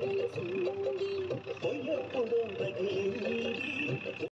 తెలిసింది.